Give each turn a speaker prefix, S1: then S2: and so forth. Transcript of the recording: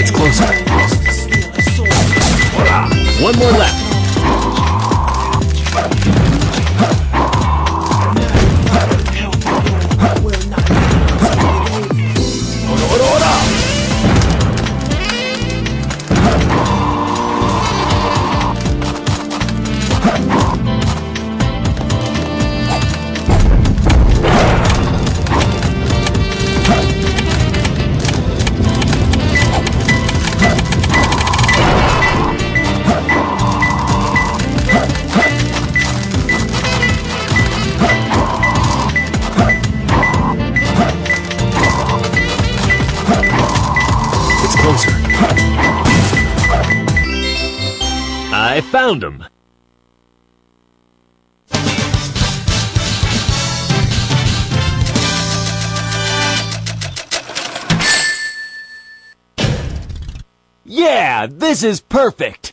S1: It's closer. One more left. Closer. I found him. Yeah, this is perfect.